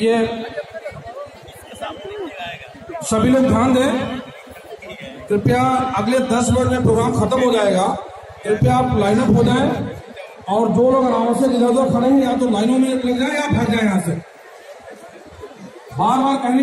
ये सभी लोग ध्यान दें। कृपया अगले दस मिनट में प्रोग्राम खत्म हो जाएगा। कृपया आप लाइनअप हो जाएँ और जो लोग अनावश्यक इधर उधर खड़े हैं, या तो लाइनों में लग जाए या भाग जाए यहाँ से। बार बार कहने